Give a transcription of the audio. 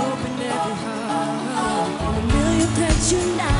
hope in every heart. And a million pets unite.